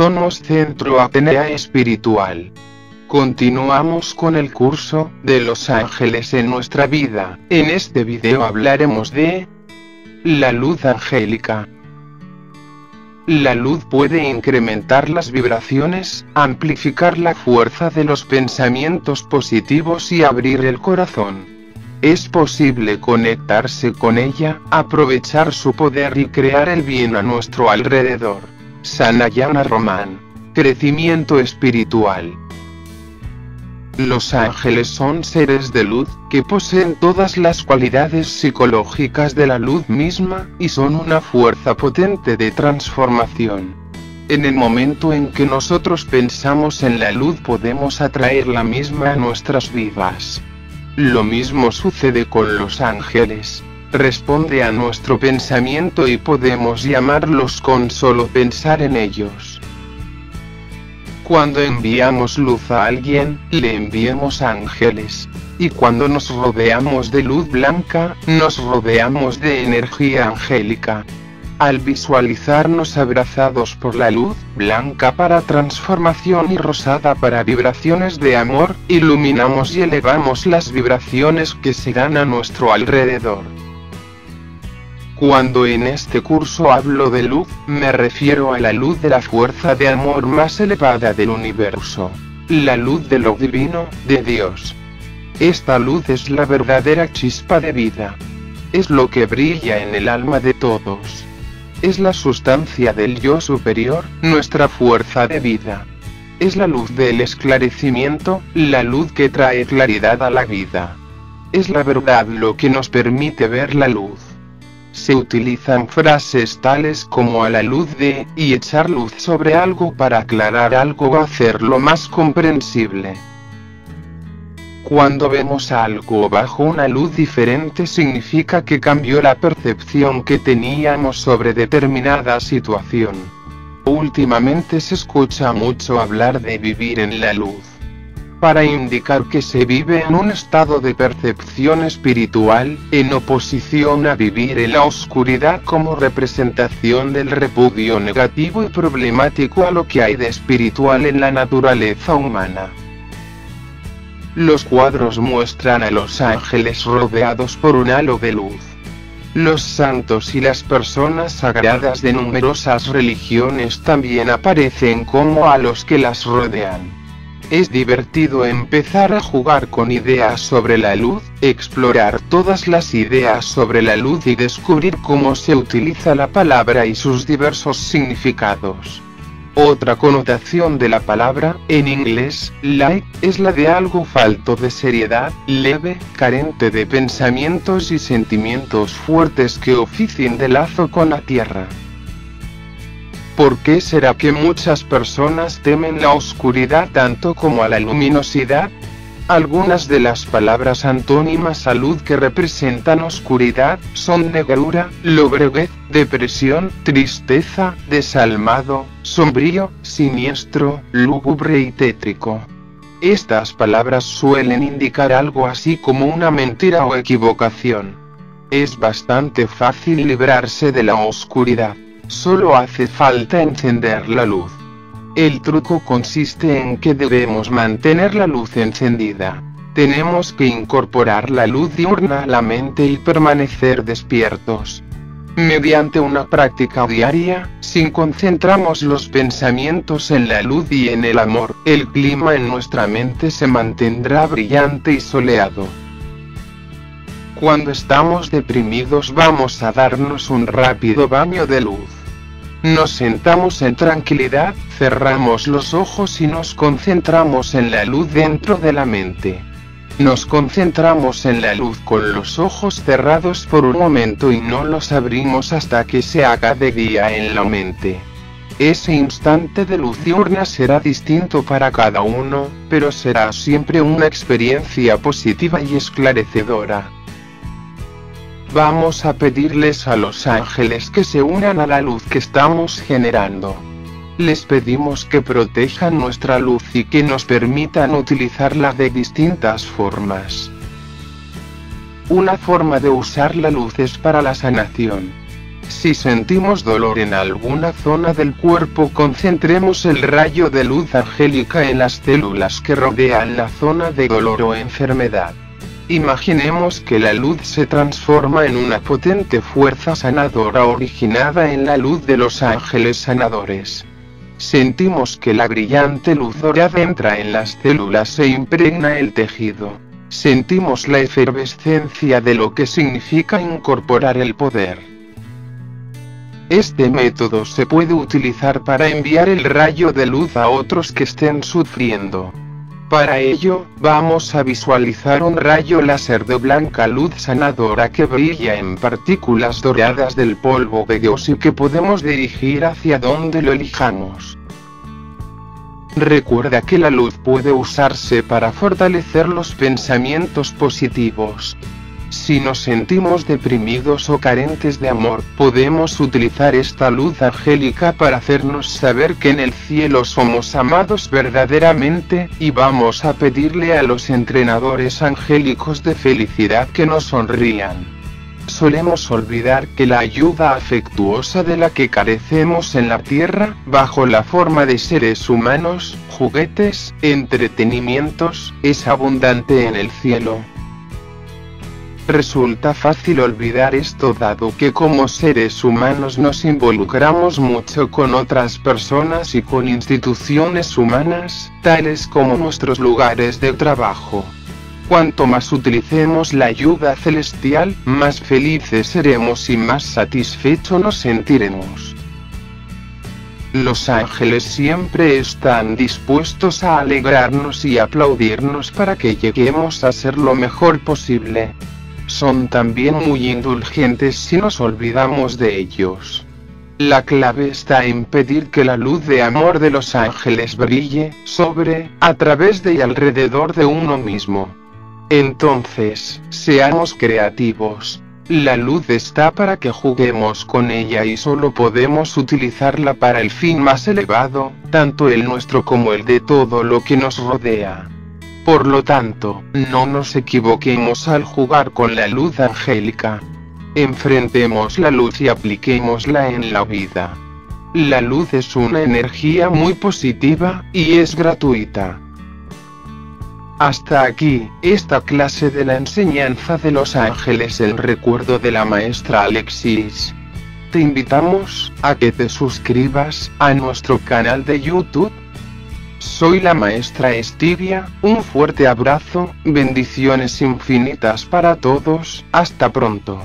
Somos Centro Atenea Espiritual. Continuamos con el curso de los ángeles en nuestra vida. En este video hablaremos de la luz angélica. La luz puede incrementar las vibraciones, amplificar la fuerza de los pensamientos positivos y abrir el corazón. Es posible conectarse con ella, aprovechar su poder y crear el bien a nuestro alrededor. Sanayana Román. Crecimiento espiritual. Los ángeles son seres de luz, que poseen todas las cualidades psicológicas de la luz misma, y son una fuerza potente de transformación. En el momento en que nosotros pensamos en la luz podemos atraer la misma a nuestras vidas. Lo mismo sucede con los ángeles. Responde a nuestro pensamiento y podemos llamarlos con solo pensar en ellos. Cuando enviamos luz a alguien, le enviamos ángeles. Y cuando nos rodeamos de luz blanca, nos rodeamos de energía angélica. Al visualizarnos abrazados por la luz blanca para transformación y rosada para vibraciones de amor, iluminamos y elevamos las vibraciones que se dan a nuestro alrededor. Cuando en este curso hablo de luz, me refiero a la luz de la fuerza de amor más elevada del universo. La luz de lo divino, de Dios. Esta luz es la verdadera chispa de vida. Es lo que brilla en el alma de todos. Es la sustancia del yo superior, nuestra fuerza de vida. Es la luz del esclarecimiento, la luz que trae claridad a la vida. Es la verdad lo que nos permite ver la luz se utilizan frases tales como a la luz de, y echar luz sobre algo para aclarar algo o hacerlo más comprensible. Cuando vemos algo bajo una luz diferente significa que cambió la percepción que teníamos sobre determinada situación. Últimamente se escucha mucho hablar de vivir en la luz para indicar que se vive en un estado de percepción espiritual, en oposición a vivir en la oscuridad como representación del repudio negativo y problemático a lo que hay de espiritual en la naturaleza humana. Los cuadros muestran a los ángeles rodeados por un halo de luz. Los santos y las personas sagradas de numerosas religiones también aparecen como a los que las rodean. Es divertido empezar a jugar con ideas sobre la luz, explorar todas las ideas sobre la luz y descubrir cómo se utiliza la palabra y sus diversos significados. Otra connotación de la palabra, en inglés, light, es la de algo falto de seriedad, leve, carente de pensamientos y sentimientos fuertes que oficien de lazo con la tierra. ¿Por qué será que muchas personas temen la oscuridad tanto como a la luminosidad? Algunas de las palabras antónimas a luz que representan oscuridad son negrura, lobreguez, depresión, tristeza, desalmado, sombrío, siniestro, lúgubre y tétrico. Estas palabras suelen indicar algo así como una mentira o equivocación. Es bastante fácil librarse de la oscuridad. Solo hace falta encender la luz. El truco consiste en que debemos mantener la luz encendida. Tenemos que incorporar la luz diurna a la mente y permanecer despiertos. Mediante una práctica diaria, si concentramos los pensamientos en la luz y en el amor, el clima en nuestra mente se mantendrá brillante y soleado. Cuando estamos deprimidos vamos a darnos un rápido baño de luz. Nos sentamos en tranquilidad, cerramos los ojos y nos concentramos en la luz dentro de la mente. Nos concentramos en la luz con los ojos cerrados por un momento y no los abrimos hasta que se haga de día en la mente. Ese instante de luz diurna será distinto para cada uno, pero será siempre una experiencia positiva y esclarecedora. Vamos a pedirles a los ángeles que se unan a la luz que estamos generando. Les pedimos que protejan nuestra luz y que nos permitan utilizarla de distintas formas. Una forma de usar la luz es para la sanación. Si sentimos dolor en alguna zona del cuerpo, concentremos el rayo de luz angélica en las células que rodean la zona de dolor o enfermedad. Imaginemos que la luz se transforma en una potente fuerza sanadora originada en la luz de los ángeles sanadores. Sentimos que la brillante luz dorada entra en las células e impregna el tejido. Sentimos la efervescencia de lo que significa incorporar el poder. Este método se puede utilizar para enviar el rayo de luz a otros que estén sufriendo. Para ello, vamos a visualizar un rayo láser de blanca luz sanadora que brilla en partículas doradas del polvo de Dios y que podemos dirigir hacia donde lo elijamos. Recuerda que la luz puede usarse para fortalecer los pensamientos positivos. Si nos sentimos deprimidos o carentes de amor, podemos utilizar esta luz angélica para hacernos saber que en el cielo somos amados verdaderamente, y vamos a pedirle a los entrenadores angélicos de felicidad que nos sonrían. Solemos olvidar que la ayuda afectuosa de la que carecemos en la tierra, bajo la forma de seres humanos, juguetes, entretenimientos, es abundante en el cielo. Resulta fácil olvidar esto dado que como seres humanos nos involucramos mucho con otras personas y con instituciones humanas, tales como nuestros lugares de trabajo. Cuanto más utilicemos la ayuda celestial, más felices seremos y más satisfechos nos sentiremos. Los ángeles siempre están dispuestos a alegrarnos y aplaudirnos para que lleguemos a ser lo mejor posible son también muy indulgentes si nos olvidamos de ellos. La clave está en pedir que la luz de amor de los ángeles brille, sobre, a través de y alrededor de uno mismo. Entonces, seamos creativos. La luz está para que juguemos con ella y solo podemos utilizarla para el fin más elevado, tanto el nuestro como el de todo lo que nos rodea. Por lo tanto, no nos equivoquemos al jugar con la luz angélica. Enfrentemos la luz y apliquémosla en la vida. La luz es una energía muy positiva, y es gratuita. Hasta aquí, esta clase de la enseñanza de los ángeles en recuerdo de la maestra Alexis. Te invitamos a que te suscribas a nuestro canal de YouTube soy la maestra Estivia, un fuerte abrazo, bendiciones infinitas para todos, hasta pronto.